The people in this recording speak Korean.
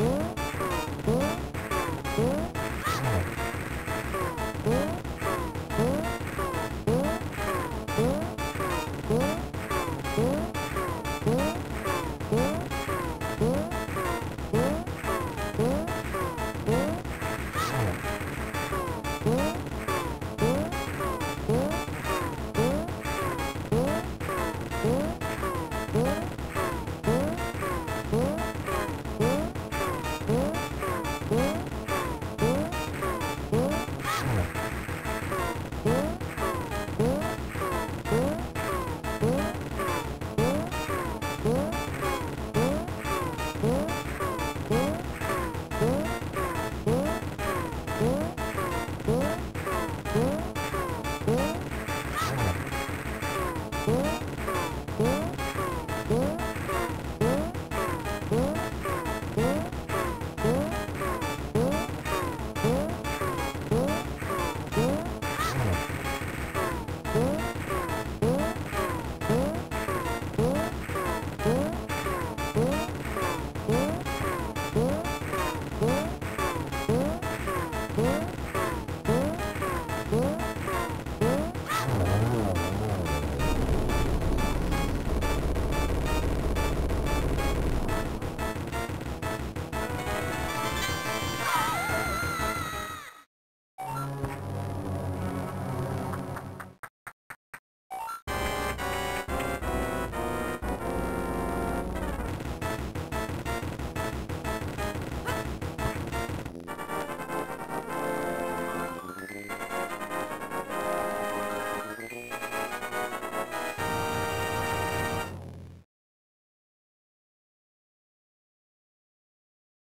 응? Whoa.